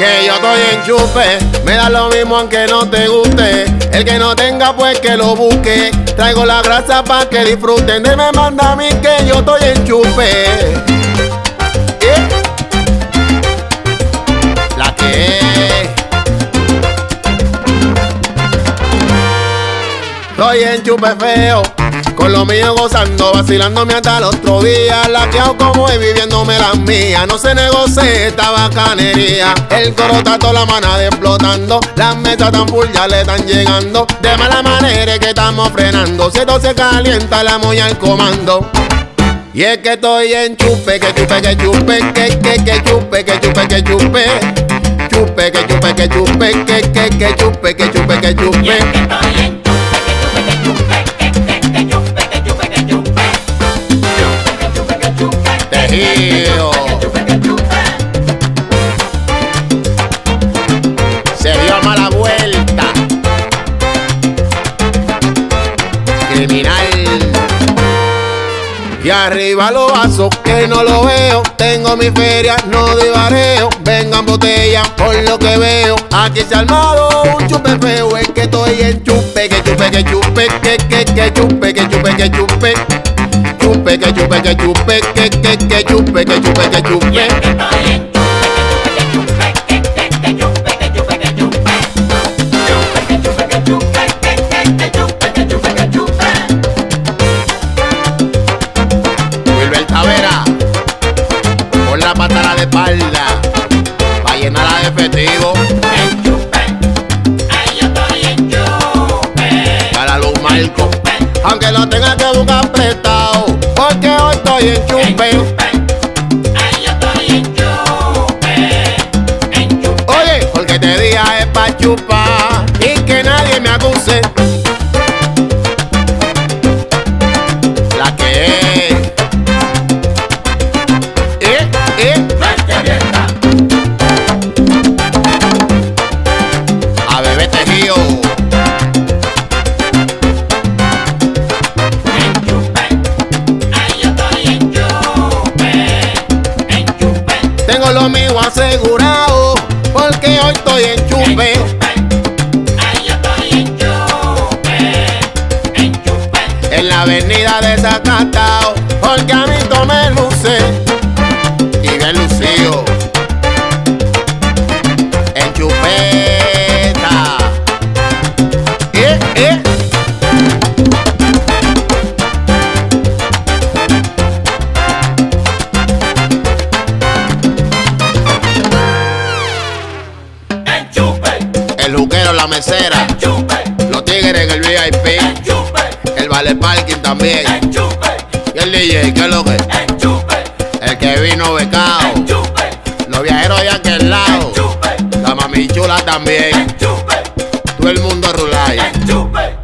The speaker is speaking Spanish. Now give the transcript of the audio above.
Que yo estoy en chupe, me da lo mismo aunque no te guste. El que no tenga, pues que lo busque. Traigo la grasa para que disfruten. Él me manda a mí que yo estoy en chupe. ¿Eh? La que Estoy en chupe feo, con lo mío gozando, vacilándome hasta el otro día. La que hago como es viviéndome las mías. No se negocie esta bacanería. El coro está toda la manada explotando. Las mesas tan full ya le están llegando. De mala manera es que estamos frenando. Si esto se calienta, la moña al comando. Y es que estoy en chupe, que chupe, que chupe, que que que chupe, que chupe, que chupe. Chupe, que chupe, que chupe, que que que chupe, que chupe, que chupe. Se dio a mala vuelta. Criminal. Y arriba los vasos que no lo veo. Tengo mi feria, no divareo. Vengan botellas por lo que veo. Aquí se ha armado un chupe feo. Es que estoy en chupe, que chupe, que chupe, que que que chupe, que chupe, que chupe. Chupe, que chupe, que chupe, que que que chupe, que chupe, que chupe. Wilber Tavera, por la patada de espalda, pa' llenarla de efectivo. Aunque lo tenga que buscar prestado, lo mío asegurado, porque hoy estoy en chupe. En la avenida de Zacatao, porque a mí tomé luce mesera, los tigres en el VIP, el vale parking también. Y el DJ, ¿qué es lo que? El que vino becado, los viajeros de aquel lado, la mami chula también. Todo el mundo rulay.